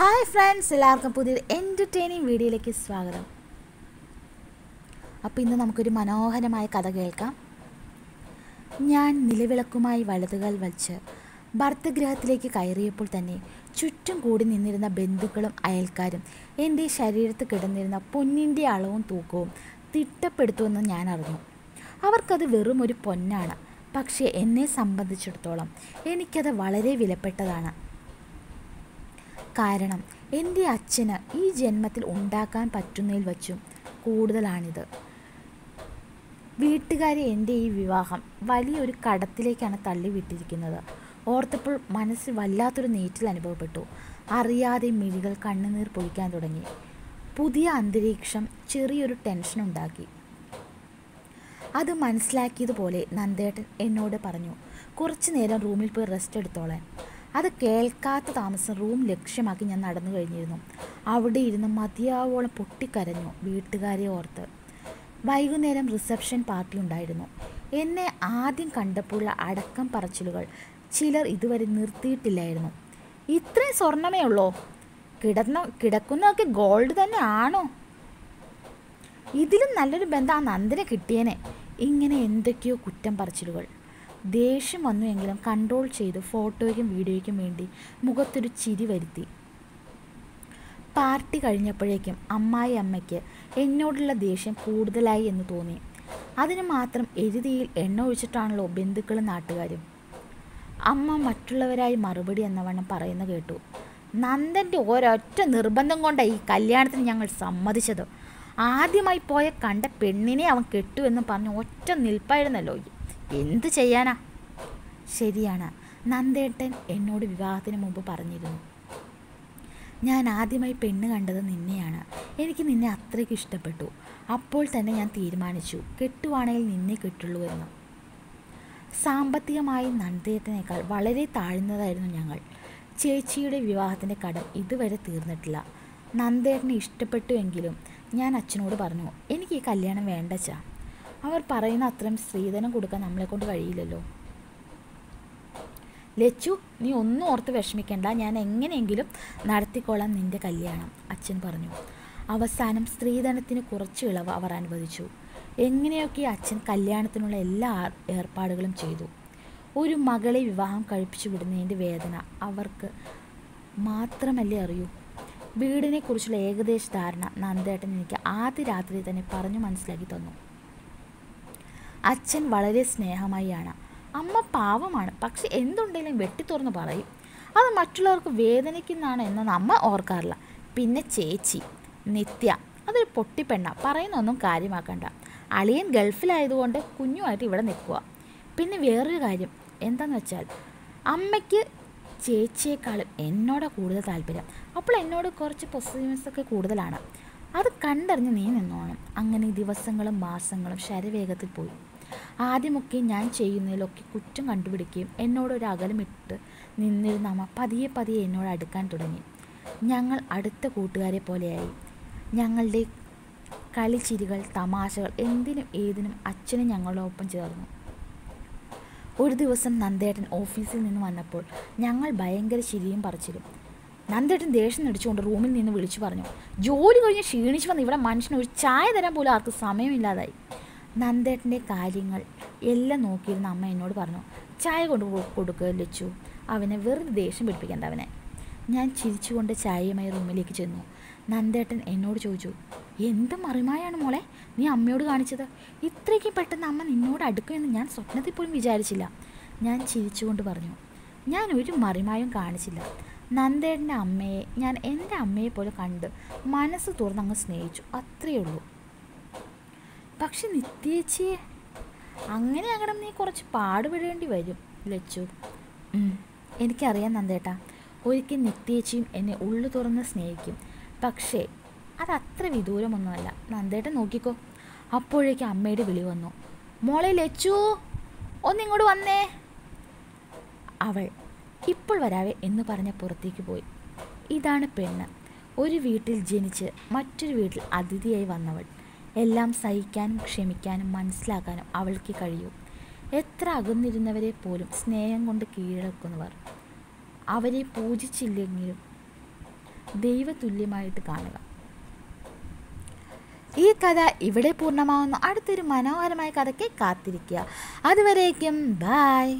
Hi friends എല്ലാവർക്കും പുതിയൊരു entertaining വീഡിയോയിലേക്ക് സ്വാഗതം. അപ്പോൾ ഇന്ന് നമുക്കൊരു മനോഹരമായ കഥ കേൾക്കാം. ഞാൻ നിലവിളക്കുമായി വലതുകാൽ വച്ച് ഭർത്തഗൃഹത്തിലേക്ക് കയറിയപ്പോൾ തന്നെ ചുറ്റും കൂടി നിന്നിരുന്ന ബന്ധുക്കളും അയൽക്കാരും എന്റെ ശരീരത്ത് കിടന്നിരുന്ന പൊന്നിന്റെ അളവും തൂക്കവും തിട്ടപ്പെടുത്തുമെന്ന് ഞാൻ അറിഞ്ഞു. അവർക്കത് വെറും ഒരു പൊന്നാണ്. പക്ഷേ എന്നെ സംബന്ധിച്ചിടത്തോളം എനിക്കത് വളരെ വിലപ്പെട്ടതാണ്. കാരണം എന്റെ അച്ഛന് ഈ ജന്മത്തിൽ ഉണ്ടാക്കാൻ പറ്റുന്നതിൽ വച്ചും കൂടുതലാണിത്. വീട്ടുകാരെ എന്റെ ഈ വിവാഹം വലിയൊരു കടത്തിലേക്കാണ് തള്ളിവിട്ടിരിക്കുന്നത്. ഓർത്തപ്പോൾ മനസ്സിൽ വല്ലാത്തൊരു നീറ്റിൽ അനുഭവപ്പെട്ടു. അറിയാതെ മിഴികൾ കണ്ണുനീർ പൊഴിക്കാൻ തുടങ്ങി. പുതിയ അന്തരീക്ഷം ചെറിയൊരു ടെൻഷൻ ഉണ്ടാക്കി. അത് മനസ്സിലാക്കിയതുപോലെ നന്ദേട്ടൻ എന്നോട് പറഞ്ഞു കുറച്ചു നേരം റൂമിൽ പോയി റെസ്റ്റ് എടുത്തോളാൻ. അത് കേൾക്കാത്ത താമസം റൂം ലക്ഷ്യമാക്കി ഞാൻ നടന്നു കഴിഞ്ഞിരുന്നു. അവിടെ ഇരുന്ന് മതിയാവോളം പൊട്ടിക്കരഞ്ഞു വീട്ടുകാരെ ഓർത്ത്. വൈകുന്നേരം റിസപ്ഷൻ പാർട്ടി ഉണ്ടായിരുന്നു. എന്നെ ആദ്യം കണ്ടപ്പോഴുള്ള അടക്കം പറച്ചിലുകൾ ചിലർ ഇതുവരെ നിർത്തിയിട്ടില്ലായിരുന്നു. ഇത്രയും സ്വർണമേ ഉള്ളോ? കിടന്ന കിടക്കുന്നതൊക്കെ ഗോൾഡ് തന്നെ ആണോ ഇതിലും നല്ലൊരു ബന്ധം ആ നന്ദിനെ കിട്ടിയേനെ. ഇങ്ങനെ എന്തൊക്കെയോ കുറ്റം പറച്ചിലുകൾ. ദേഷ്യം വന്നുവെങ്കിലും കൺട്രോൾ ചെയ്ത് ഫോട്ടോയ്ക്കും വീഡിയോയ്ക്കും വേണ്ടി മുഖത്തൊരു ചിരി വരുത്തി. പാർട്ടി കഴിഞ്ഞപ്പോഴേക്കും അമ്മായി അമ്മയ്ക്ക് എന്നോടുള്ള ദേഷ്യം കൂടുതലായി എന്ന് തോന്നി. അതിന് മാത്രം എഴുതിയിൽ എണ്ണ ഒഴിച്ചിട്ടാണല്ലോ ബന്ധുക്കളും നാട്ടുകാരും. അമ്മ മറ്റുള്ളവരായി മറുപടി എന്നവണ്ണം പറയുന്ന കേട്ടു. നന്ദന്റെ ഒരൊറ്റ നിർബന്ധം കൊണ്ടാണ് ഈ കല്യാണത്തിന് ഞങ്ങൾ സമ്മതിച്ചത്. ആദ്യമായി പോയ കണ്ട പെണ്ണിനെ അവൻ കെട്ടു എന്ന് പറഞ്ഞ് ഒറ്റ നിൽപ്പായിരുന്നല്ലോ എന്ത് ചെയ്യാനാ? ശരിയാണ്. നന്ദേട്ടൻ എന്നോട് വിവാഹത്തിന് മുമ്പ് പറഞ്ഞിരുന്നു. ഞാൻ ആദ്യമായി പെണ്ണ് കണ്ടത് നിന്നെയാണ്. എനിക്ക് നിന്നെ അത്രയ്ക്ക് ഇഷ്ടപ്പെട്ടു. അപ്പോൾ തന്നെ ഞാൻ തീരുമാനിച്ചു. കെട്ടുവാണെങ്കിൽ നിന്നെ കിട്ടുള്ളൂ എന്ന്. സാമ്പത്തികമായി നന്ദേട്ടനേക്കാൾ വളരെ താഴ്ന്നതായിരുന്നു ഞങ്ങൾ. ചേച്ചിയുടെ വിവാഹത്തിന്റെ കടം ഇതുവരെ തീർന്നിട്ടില്ല. നന്ദേട്ടനെ ഇഷ്ടപ്പെട്ടു എങ്കിലും ഞാൻ അച്ഛനോട് പറഞ്ഞു എനിക്ക് ഈ കല്യാണം വേണ്ടച്ചാ അവർ പറയുന്ന അത്രയും സ്ത്രീധനം കൊടുക്കാൻ നമ്മളെ കൊണ്ട് കഴിയില്ലല്ലോ. ലച്ചു നീ ഒന്നും ഓർത്ത് വിഷമിക്കേണ്ട. ഞാൻ എങ്ങനെയെങ്കിലും നടത്തിക്കൊള്ളാം നിന്റെ കല്യാണം അച്ഛൻ പറഞ്ഞു. അവസാനം സ്ത്രീധനത്തിന് കുറച്ച് ഇളവ് അവർ അനുവദിച്ചു. എങ്ങനെയൊക്കെ അച്ഛൻ കല്യാണത്തിനുള്ള എല്ലാ ഏർപ്പാടുകളും ചെയ്തു. ഒരു മകളെ വിവാഹം കഴിപ്പിച്ചു വിടുന്നതിന്റെ വേദന അവർക്ക് മാത്രമല്ലേ അറിയൂ. വീടിനെക്കുറിച്ചുള്ള ഏകദേശ ധാരണ നന്ദേട്ടൻ എനിക്ക് ആദ്യ രാത്രി തന്നെ പറഞ്ഞു മനസ്സിലാക്കി തന്നു. അച്ഛൻ വളരെ സ്നേഹമായിയാണ് അമ്മ പാവമാണ്. പക്ഷെ എന്തുണ്ടെങ്കിലും വെട്ടിത്തുറന്ന് പറയും. അത് മറ്റുള്ളവർക്ക് വേദനിക്കുന്നതാണ് എന്നൊന്നും അമ്മ ഓർക്കാറില്ല. പിന്നെ ചേച്ചി നിത്യ അതൊരു പൊട്ടിപ്പെണ്ണ. പറയുന്നൊന്നും കാര്യമാക്കണ്ട. അളിയൻ ഗൾഫിലായതുകൊണ്ട് കുഞ്ഞുമായിട്ട് ഇവിടെ നിൽക്കുക പിന്നെ വേറൊരു കാര്യം. എന്താണെന്ന് വെച്ചാൽ അമ്മയ്ക്ക് ചേച്ചിയേക്കാളും എന്നോട് കൂടുതൽ താല്പര്യം. അപ്പോൾ എന്നോട് കുറച്ച് പൊസിറ്റീവ്നെസ് ഒക്കെ കൂടുതലാണ്. അത് കണ്ടറിഞ്ഞ് നീ നിന്നോണം. അങ്ങനെ ദിവസങ്ങളും മാസങ്ങളും ശരവേഗത്തിൽ പോയി. ആദ്യമൊക്കെ ഞാൻ ചെയ്യുന്നതിലൊക്കെ കുറ്റം കണ്ടുപിടിക്കുകയും എന്നോട് ഒരു അകലമിട്ട് നിന്നിരുന്ന അമ്മ പതിയെ പതിയെ എന്നോട് അടുക്കാൻ തുടങ്ങി. ഞങ്ങൾ അടുത്ത കൂട്ടുകാരെ പോലെയായി. ഞങ്ങളുടെ കളിച്ചിരികൾ തമാശകൾ എന്തിനും ഏതിനും അച്ഛനും ഞങ്ങളോടൊപ്പം ചേർന്നു. ഒരു ദിവസം നന്ദേട്ടൻ ഓഫീസിൽ നിന്ന് വന്നപ്പോൾ ഞങ്ങൾ ഭയങ്കര ശിരിയും പറിച്ചിരും നന്ദേട്ടൻ ദേഷ്യം നടിച്ചുകൊണ്ട് റൂമിൽ നിന്ന് വിളിച്ചു പറഞ്ഞു ജോലി കഴിഞ്ഞ് ക്ഷീണിച്ചു വന്ന് ഇവിടെ മനുഷ്യന് ഒരു ചായ തരാൻ പോലും ആർക്കും സമയമില്ലാതായി. നന്ദേട്ടന്റെ കാര്യങ്ങൾ എല്ലാം നോക്കിയിരുന്ന അമ്മ എന്നോട് പറഞ്ഞു ചായ കൊണ്ട് കൊടുക്കുക ലച്ചു. അവനെ വെറുതെ ദേഷ്യം പിടിപ്പിക്കേണ്ട അവനെ. ഞാൻ ചിരിച്ചുകൊണ്ട് ചായയുമായി റൂമിലേക്ക് ചെന്നു. നന്ദേട്ടൻ എന്നോട് ചോദിച്ചു എന്ത് മറിമായാണ് മോളെ? നീ അമ്മയോട് കാണിച്ചത്? ഇത്രയ്ക്ക് പെട്ടെന്ന് അമ്മ നിന്നോട് അടുക്കുമെന്ന് ഞാൻ സ്വപ്നത്തിൽ പോലും വിചാരിച്ചില്ല. ഞാൻ ചിരിച്ചുകൊണ്ട് പറഞ്ഞു ഞാൻ ഒരു മറിമായും കാണിച്ചില്ല. നന്ദേട്ടന്റെ അമ്മയെ ഞാൻ എന്റെ അമ്മയെ പോലെ കണ്ട് മനസ്സ് തുറന്നങ്ങ് സ്നേഹിച്ചു. അത്രയേ ഉള്ളൂ. പക്ഷെ നിത്യേച്ചിയെ അങ്ങനെ അങ്ങനെ നീ കുറച്ച് പാടുപെടേണ്ടി വരും ലച്ചു. എനിക്കറിയാം നന്ദേട്ടാ. ഒരിക്കൽ നിത്യേച്ചിയും എന്നെ ഉള്ളു തുറന്ന് സ്നേഹിക്കും. പക്ഷേ അത് അത്ര വിദൂരമൊന്നുമല്ല. നന്ദേട്ടൻ നോക്കിക്കോ. അപ്പോഴേക്കും അമ്മയുടെ വിളി വന്നു. മോളെ ലച്ചു ഒന്നിങ്ങോട്ട് വന്നേ. അവൾ ഇപ്പോൾ വരാവേ എന്ന് പറഞ്ഞ പുറത്തേക്ക് പോയി. ഇതാണ് പെണ്ണ്. ഒരു വീട്ടിൽ ജനിച്ച് മറ്റൊരു വീട്ടിൽ അതിഥിയായി വന്നവൾ. എല്ലാം സഹിക്കാനും ക്ഷമിക്കാനും മനസ്സിലാക്കാനും അവൾക്ക് കഴിയൂ. എത്ര അകന്നിരുന്നവരെ പോലും സ്നേഹം കൊണ്ട് കീഴടക്കുന്നവർ അവരെ പൂജിച്ചില്ലെങ്കിലും ദൈവതുല്യമായിട്ട് കാണുക. ഈ കഥ ഇവിടെ പൂർണമാവുന്നു. അടുത്തൊരു മനോഹരമായ കഥയ്ക്ക് കാത്തിരിക്കുക. അതുവരേക്കും ബായ്